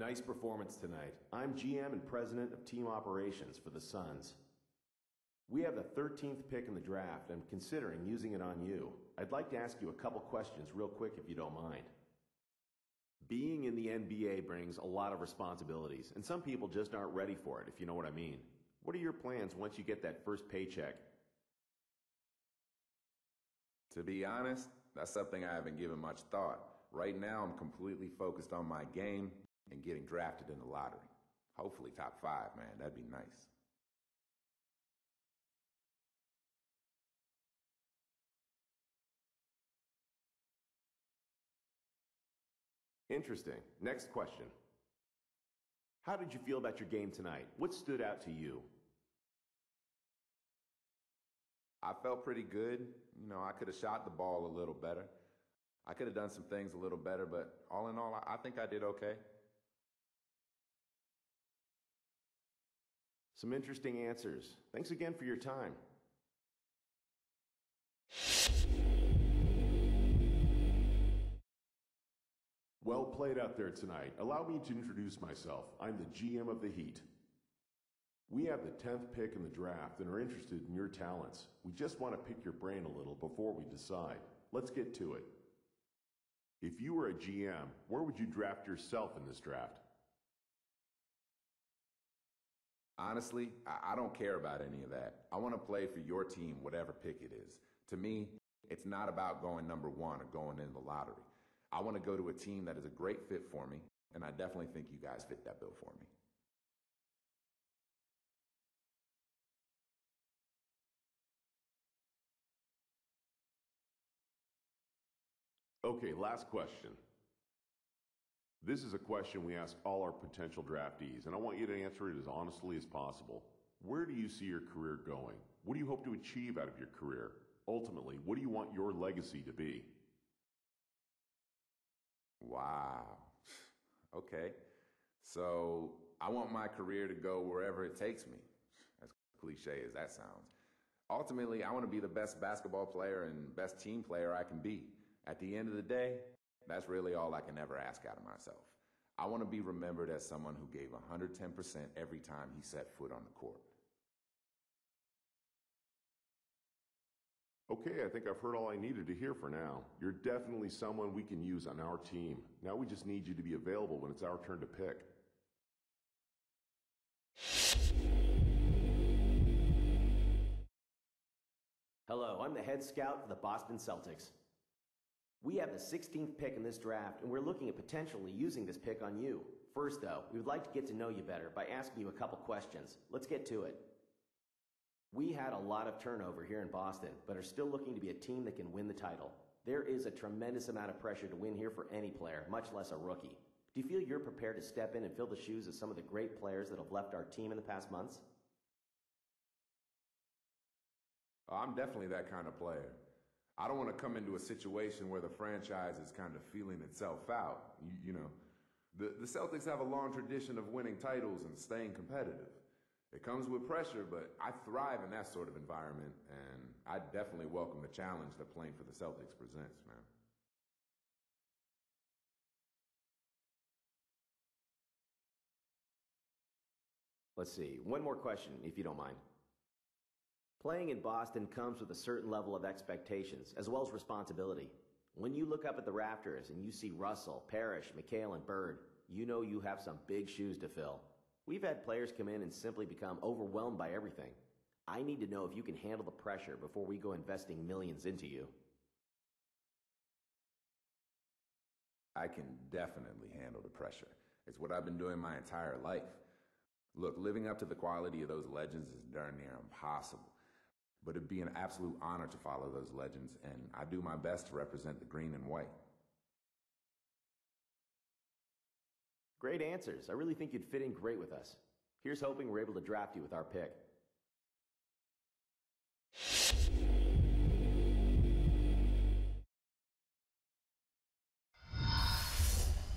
Nice performance tonight. I'm GM and President of Team Operations for the Suns. We have the 13th pick in the draft and considering using it on you. I'd like to ask you a couple questions real quick if you don't mind. Being in the NBA brings a lot of responsibilities, and some people just aren't ready for it, if you know what I mean. What are your plans once you get that first paycheck? To be honest, that's something I haven't given much thought. Right now, I'm completely focused on my game and getting drafted in the lottery. Hopefully, top five, man. That'd be nice. Interesting. Next question. How did you feel about your game tonight? What stood out to you? I felt pretty good. You know, I could have shot the ball a little better. I could have done some things a little better, but all in all, I think I did okay. Some interesting answers. Thanks again for your time. Well played out there tonight. Allow me to introduce myself. I'm the GM of the Heat. We have the 10th pick in the draft and are interested in your talents. We just want to pick your brain a little before we decide. Let's get to it. If you were a GM, where would you draft yourself in this draft? Honestly, I don't care about any of that. I want to play for your team, whatever pick it is. To me, it's not about going number one or going in the lottery. I want to go to a team that is a great fit for me, and I definitely think you guys fit that bill for me. Okay, last question. This is a question we ask all our potential draftees, and I want you to answer it as honestly as possible. Where do you see your career going? What do you hope to achieve out of your career? Ultimately, what do you want your legacy to be? Wow. Okay. So I want my career to go wherever it takes me, as cliche as that sounds. Ultimately, I want to be the best basketball player and best team player I can be. At the end of the day, that's really all I can ever ask out of myself. I want to be remembered as someone who gave 110% every time he set foot on the court. Okay, I think I've heard all I needed to hear for now. You're definitely someone we can use on our team. Now we just need you to be available when it's our turn to pick. Hello, I'm the head scout for the Boston Celtics. We have the 16th pick in this draft, and we're looking at potentially using this pick on you. First, though, we would like to get to know you better by asking you a couple questions. Let's get to it. We had a lot of turnover here in Boston, but are still looking to be a team that can win the title. There is a tremendous amount of pressure to win here for any player, much less a rookie. Do you feel you're prepared to step in and fill the shoes of some of the great players that have left our team in the past months? Oh, I'm definitely that kind of player. I don't want to come into a situation where the franchise is kind of feeling itself out. You, you know, the, the Celtics have a long tradition of winning titles and staying competitive. It comes with pressure, but I thrive in that sort of environment, and I definitely welcome the challenge that playing for the Celtics presents, man. Let's see. One more question, if you don't mind. Playing in Boston comes with a certain level of expectations, as well as responsibility. When you look up at the rafters and you see Russell, Parrish, McHale, and Bird, you know you have some big shoes to fill. We've had players come in and simply become overwhelmed by everything. I need to know if you can handle the pressure before we go investing millions into you. I can definitely handle the pressure. It's what I've been doing my entire life. Look, living up to the quality of those legends is darn near impossible. But it'd be an absolute honor to follow those legends, and I do my best to represent the green and white. Great answers. I really think you'd fit in great with us. Here's hoping we're able to draft you with our pick.